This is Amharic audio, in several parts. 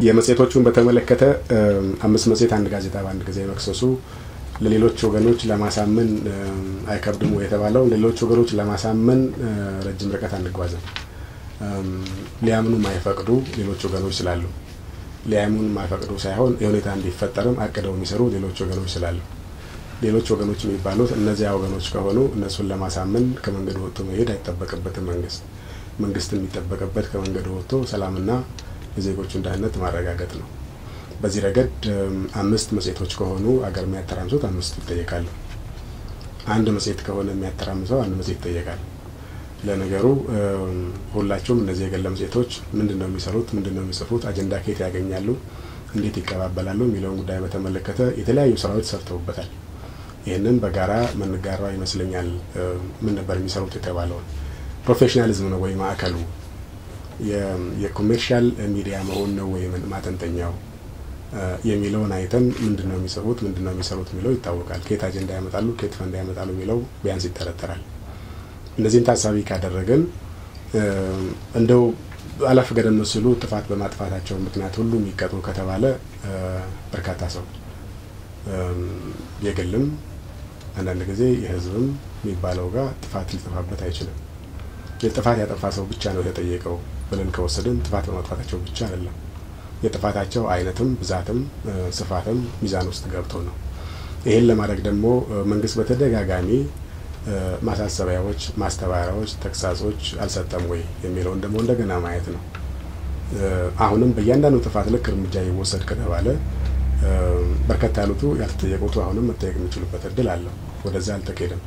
የመጽሔቶቹን በተመለከተ አምስት መጽሔት አንድ ጋዜጣ በአንድ ጊዜ መክሰሱ ለሌሎች ወገኖች ለማሳመን አይከብድም የተባለው ለሌሎች ወገኖች ለማሳመን ረጅም ርቀት አንጓዝም። ሊያምኑ የማይፈቅዱ ሌሎች ወገኖች ስላሉ ሊያምኑ የማይፈቅዱ ሳይሆን የሁኔታ እንዲፈጠርም አቅደው የሚሰሩ ሌሎች ወገኖች ስላሉ ሌሎች ወገኖች የሚባሉት እነዚያ ወገኖች ከሆኑ እነሱን ለማሳመን ከመንገዱ ወጥቶ መሄድ አይጠበቅበትም። መንግስት መንግስት የሚጠበቅበት ከመንገዱ ወጥቶ ሰላምና የዜጎቹን ደህንነት ማረጋገጥ ነው። በዚህ ረገድ አምስት መጽሔቶች ከሆኑ አገር የሚያተራምሱት አምስቱ ይጠየቃሉ። አንድ መጽሔት ከሆነ የሚያተራምሰው አንድ መጽሔት ይጠየቃል። ለነገሩ ሁላቸውም እነዚህ የግል መጽሔቶች ምንድን ነው የሚሰሩት? ምንድን ነው የሚጽፉት? አጀንዳ ከየት ያገኛሉ? እንዴት ይቀባበላሉ? የሚለውን ጉዳይ በተመለከተ የተለያዩ ስራዎች ሰርተውበታል። ይህንን በጋራ መንጋራው ይመስለኛል። ምን ነበር የሚሰሩት የተባለውን professionalism ነው ወይ ማዕከሉ የ commercial ሚዲያ መሆን ነው ወይ ማጠንጠኛው የሚለውን አይተን ምንድን ነው የሚጽፉት ምንድን ነው የሚሰሩት የሚለው ይታወቃል። ከየት አጀንዳ ያመጣሉ፣ ከየት ፈንዳ ያመጣሉ የሚለው ቢያንስ ይጠረጠራል። እነዚህን ታሳቢ ካደረግን እንደው አለፍ ገደም ሲሉ ጥፋት በማጥፋታቸው ምክንያት ሁሉ የሚቀጡ ከተባለ በርካታ ሰው የግልም አንዳንድ ጊዜ የሕዝብም የሚባለው ጋር ጥፋት ሊጠፋበት አይችልም። የጥፋት ያጠፋ ሰው ብቻ ነው የተጠየቀው ብለን ከወሰድን ጥፋት በማጥፋታቸው ብቻ አይደለም። የጥፋታቸው አይነትም ብዛትም ስፋትም ሚዛን ውስጥ ገብቶ ነው። ይህን ለማድረግ ደግሞ መንግስት በተደጋጋሚ ማሳሰቢያዎች፣ ማስተባበያዎች፣ ተግሳጾች አልሰጠም ወይ የሚለውን ደግሞ እንደገና ማየት ነው። አሁንም በእያንዳንዱ ጥፋት ልክ እርምጃ ይወሰድ ከተባለ በርከት ያሉቱ ያልተጠየቁቱ አሁንም መጠየቅ የሚችሉበት እድል አለው። ወደዚያ አልተካሄደም።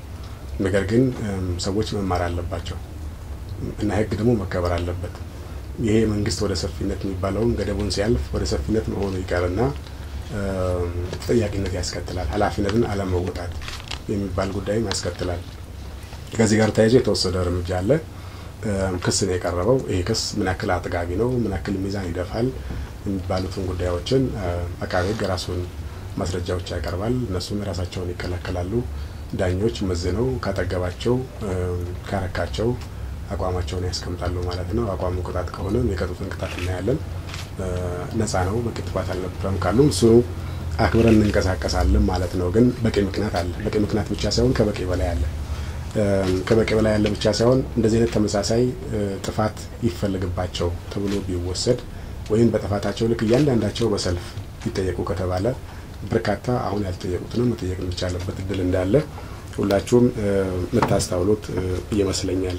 ነገር ግን ሰዎች መማር አለባቸው እና ህግ ደግሞ መከበር አለበት። ይሄ መንግስት ወደ ሰፊነት የሚባለውን ገደቡን ሲያልፍ ወደ ሰፊነት መሆኑ ይቀርና ተጠያቂነት ያስከትላል። ኃላፊነትን አለመወጣት የሚባል ጉዳይም ያስከትላል። ከዚህ ጋር ተያይዞ የተወሰደ እርምጃ አለ። ክስ ነው የቀረበው። ይሄ ክስ ምን ያክል አጥጋቢ ነው፣ ምን ያክል ሚዛን ይደፋል የሚባሉትን ጉዳዮችን አቃቤ ህግ ራሱን ማስረጃዎች ያቀርባል። እነሱም የራሳቸውን ይከላከላሉ። ዳኞች መዝነው ካጠገባቸው ካረካቸው አቋማቸውን ያስቀምጣሉ ማለት ነው። አቋሙ ቅጣት ከሆነ የቀጡትን ቅጣት እናያለን። ነፃ ነው፣ በቂ ጥፋት አልነበረም ካሉም እሱ አክብረን እንንቀሳቀሳለን ማለት ነው። ግን በቂ ምክንያት አለ። በቂ ምክንያት ብቻ ሳይሆን ከበቂ በላይ አለ። ከበቂ በላይ ያለ ብቻ ሳይሆን እንደዚህ አይነት ተመሳሳይ ጥፋት ይፈልግባቸው ተብሎ ቢወሰድ ወይም በጥፋታቸው ልክ እያንዳንዳቸው በሰልፍ ይጠየቁ ከተባለ በርካታ አሁን ያልተጠየቁትንም መጠየቅ የሚቻልበት እድል እንዳለ ሁላችሁም የምታስታውሉት ይመስለኛል።